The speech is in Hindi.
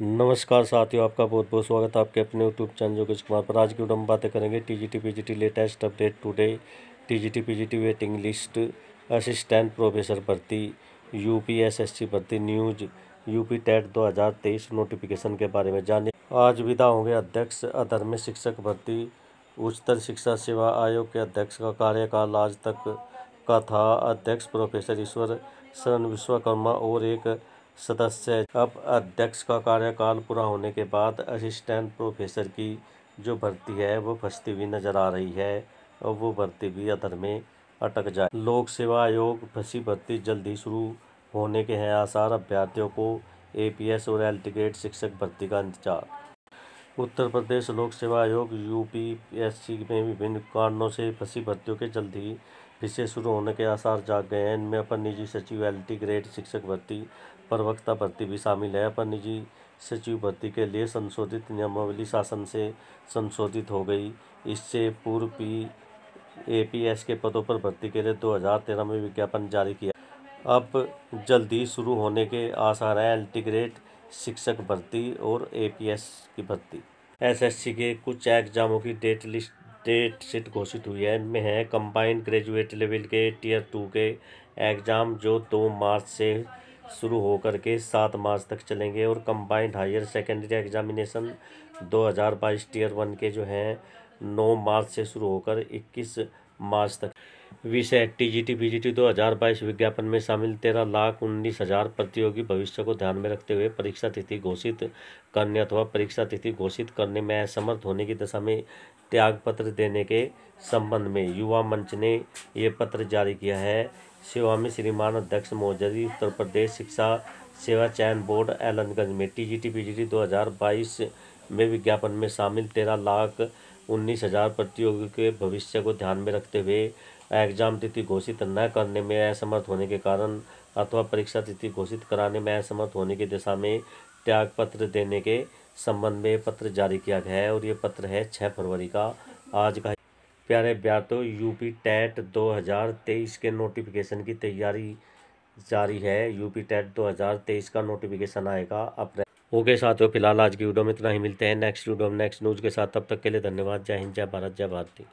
नमस्कार साथियों, आपका बहुत बहुत स्वागत है आपके अपने यूट्यूब चैनल कुछ कुमार पर। आज की वीडियो में बातें करेंगे TGT PGT latest update today TGT PGT waiting list assistant professor भर्ती यूपीएसएससी भर्ती न्यूज़ यूपी टेट 2023 नोटिफिकेशन के बारे में जानिए आज विदा होंगे अध्यक्ष, अधर्म शिक्षक भर्ती, उच्चतर शिक्षा सेवा आयोग के अध्यक्ष का कार्यकाल। आज तक का था अध्यक्ष प्रोफेसर ईश्वर शरण विश्वकर्मा और एक सदस्य। अब अध्यक्ष का कार्यकाल पूरा होने के बाद असिस्टेंट प्रोफेसर की जो भर्ती है, वो फंसती हुई नज़र आ रही है और वो भर्ती भी अदर में अटक जाए लोक सेवा आयोग फंसी भर्ती जल्दी शुरू होने के हैं, आसार अभ्यर्थियों को एपीएस और ग्रेड शिक्षक भर्ती का इंतज़ार। उत्तर प्रदेश लोक सेवा आयोग यूपीएससी में विभिन्न कारणों से फंसी भर्तियों के जल्द ही से शुरू होने के आसार जाग गए हैं। इनमें अपर निजी सचिव एल ग्रेड शिक्षक भर्ती, प्रवक्ता भर्ती भी शामिल है। अपर निजी सचिव भर्ती के लिए संशोधित नियमावली शासन से संशोधित हो गई। इससे पूर्व पी, एपीएस के पदों पर भर्ती के लिए 2013 में विज्ञापन जारी किया। अब जल्दी शुरू होने के आसार हैं एल्टीग्रेड शिक्षक भर्ती और एपीएस की भर्ती। एसएससी के कुछ एग्जामों की डेट लिस्ट डेट सीट घोषित हुई है। इनमें है कंबाइंड ग्रेजुएट लेवल के, टीयर टू के एग्ज़ाम जो दो मार्च से शुरू होकर के सात मार्च तक चलेंगे और combined higher secondary examination 2022 tier one के जो हैं, नौ मार्च से शुरू होकर 21 मार्च तक। विषय टीजीटी पीजीटी 2022 विज्ञापन में शामिल। तेरह लाख उन्नीस हज़ार प्रतियोगी भविष्य को ध्यान में रखते हुए परीक्षा तिथि घोषित करने अथवा परीक्षा तिथि घोषित करने में असमर्थ होने की दशा में त्याग पत्र देने के संबंध में युवा मंच ने ये पत्र जारी किया है। सेवा में श्रीमान अध्यक्ष मौजूदी उत्तर प्रदेश शिक्षा सेवा चयन बोर्ड, एलनगंज में T G T P G T दो हज़ार बाईस में विज्ञापन में शामिल। तेरह लाख उन्नीस हज़ार प्रतियोगी के भविष्य को ध्यान में रखते हुए एग्ज़ाम तिथि घोषित न करने में असमर्थ होने के कारण अथवा परीक्षा तिथि घोषित कराने में असमर्थ होने की दिशा में त्याग पत्र देने के संबंध में पत्र जारी किया गया है और ये पत्र है छः फरवरी का। आज का प्यारे ब्यातो यूपी टेट 2023 के नोटिफिकेशन की तैयारी जारी है। यूपी टेट 2023 का नोटिफिकेशन आएगा अप्रैल ओके हो फ़िलहाल आज की वीडियो में इतना ही। मिलते हैं नेक्स्ट वीडियो में नेक्स्ट न्यूज़ के साथ। तब तक के लिए धन्यवाद। जय हिंद, जय भारत, जय भारती।